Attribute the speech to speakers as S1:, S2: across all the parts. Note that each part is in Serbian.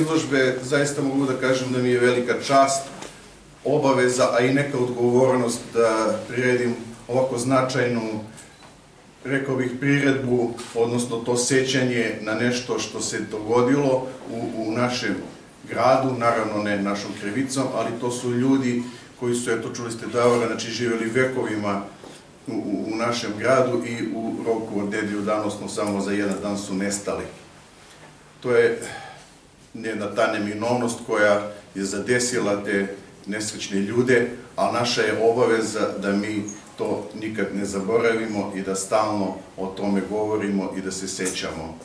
S1: izložbe zaista mogu da kažem da mi je velika čast, obaveza, a i neka odgovornost da priredim ovako značajnu, rekao bih, priredbu, odnosno to sećanje na nešto što se dogodilo u, u našem gradu, naravno ne našom krivicom, ali to su ljudi koji su, eto čuli ste Davora, znači živjeli vekovima u, u našem gradu i u roku od nedjelju dan, odnosno samo za jedan dan su nestali. To je jedna ta neminovnost koja je zadesila te nesrećne ljude, a naša je obaveza da mi to nikad ne zaboravimo i da stalno o tome govorimo i da se sećamo.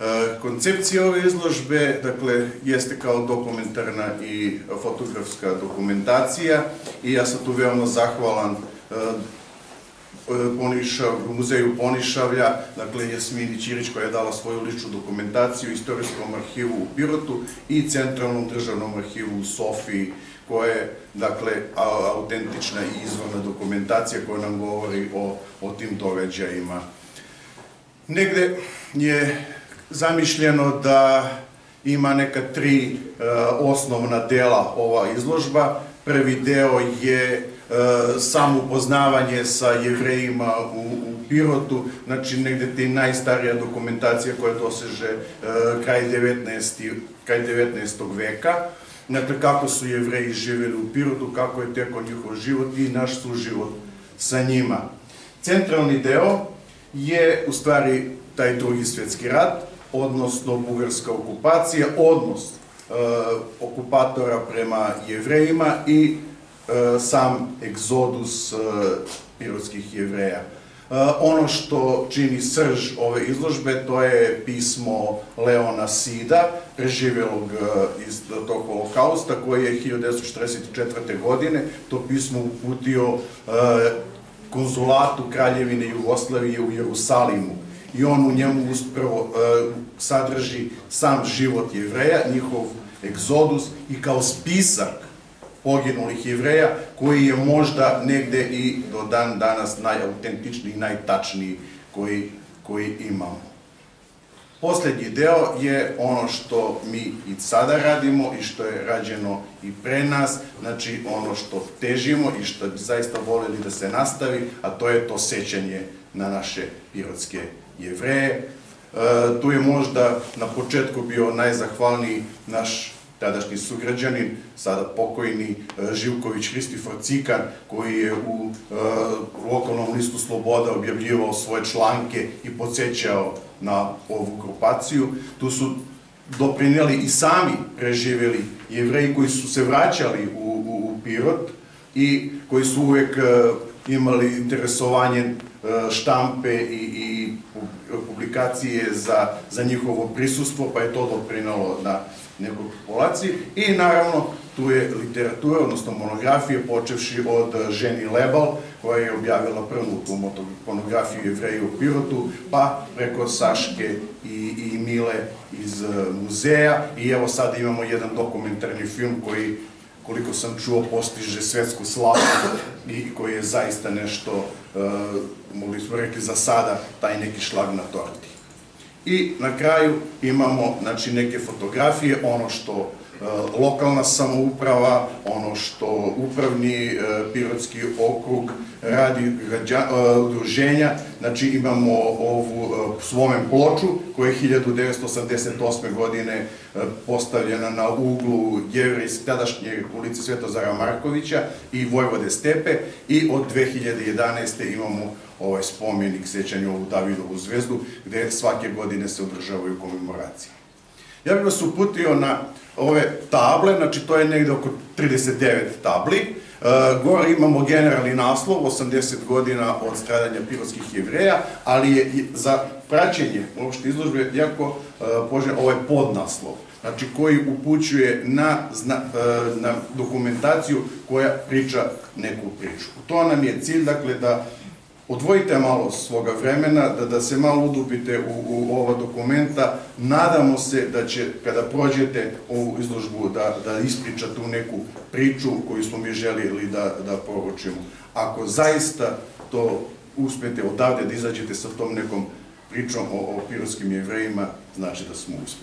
S1: E, koncepcija ove izložbe, dakle, jeste kao dokumentarna i fotografska dokumentacija i ja sam tu veoma zahvalan e, Ponišav, muzeju Ponišavlja, dakle Jasmini Ćirić koja je dala svoju ličnu dokumentaciju Istorijskom arhivu u Pirotu i Centralnom državnom arhivu u Sofiji, koja je, dakle, autentična i izvorna dokumentacija koja nam govori o, o tim događajima. Negde je zamišljeno da ima neka tri e, osnovna dela ova izložba. Prvi deo je samo upoznavanje sa jevrejima u, u Pirotu, znači negde te najstarija dokumentacija koja doseže e, kraj 19. kraj 19. veka, dakle kako su jevreji živjeli u Pirotu, kako je teko njihov život i naš suživot sa njima. Centralni deo je u stvari taj drugi svjetski rat, odnosno bugarska okupacija, odnos e, okupatora prema jevrejima i E, sam egzodus e, pirotskih jevreja. E, ono što čini srž ove izložbe, to je pismo Leona Sida, preživjelog iz tog holokausta, koji je 1944. godine to pismo uputio konzulatu Kraljevine Jugoslavije u Jerusalimu. I on u njemu uspravo sadrži sam život jevreja, njihov egzodus i kao spisak poginulih jevreja, koji je možda negde i do dan danas najautentičniji, najtačniji koji, koji imamo. Poslednji deo je ono što mi i sada radimo i što je rađeno i pre nas, znači ono što težimo i što bi zaista voleli da se nastavi, a to je to sećanje na naše pirotske jevreje. E, tu je možda na početku bio najzahvalniji naš tadašnji sugrađanin, sada pokojni e, Živković Hristifor Cikan, koji je u e, lokalnom listu Sloboda objavljivao svoje članke i podsjećao na ovu grupaciju. Tu su doprineli i sami preživjeli jevreji koji su se vraćali u, u, u Pirot i koji su uvek e, imali interesovanje štampe i, i publikacije za, za njihovo prisustvo, pa je to doprinalo na nekoj populaciji. I naravno tu je literatura, odnosno monografije, počevši od ženi Lebal, koja je objavila prvu tu monografiju Jevreju u Pirotu, pa preko Saške i, i Mile iz e, muzeja. I evo sad imamo jedan dokumentarni film koji koliko sam čuo, postiže svetsku slavu i koji je zaista nešto, e, mogli smo rekli za sada, taj neki šlag na torti. I na kraju imamo znači, neke fotografije, ono što lokalna samouprava, ono što upravni e, pirotski okrug radi e, udruženja, znači imamo ovu svomen ploču koja je 1988. godine postavljena na uglu Jevrejs, tadašnje ulice Svetozara Markovića i Vojvode Stepe i od 2011. imamo ovaj spomenik sećanja u Davidovu zvezdu, gde svake godine se održavaju komemoracije. Ja bih vas uputio na ove table, znači to je negde oko 39 tabli. E, gore imamo generalni naslov, 80 godina od stradanja pirotskih jevreja, ali je za praćenje uopšte izložbe jako e, poželjno ovaj podnaslov, znači koji upućuje na, na, e, na dokumentaciju koja priča neku priču. To nam je cilj, dakle, da odvojite malo svoga vremena, da, da se malo udupite u, u ova dokumenta. Nadamo se da će, kada prođete ovu izložbu, da, da ispriča tu neku priču koju smo mi želili da, da poručimo. Ako zaista to uspete odavde da izađete sa tom nekom pričom o, o pirotskim jevrejima, znači da smo uspeli.